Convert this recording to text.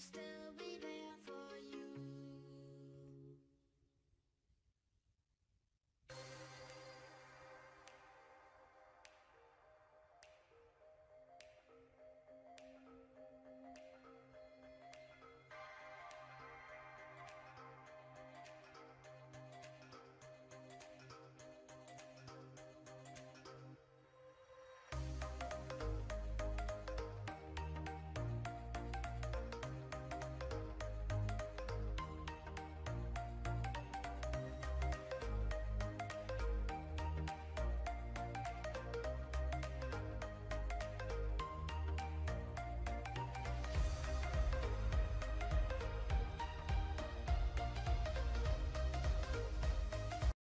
still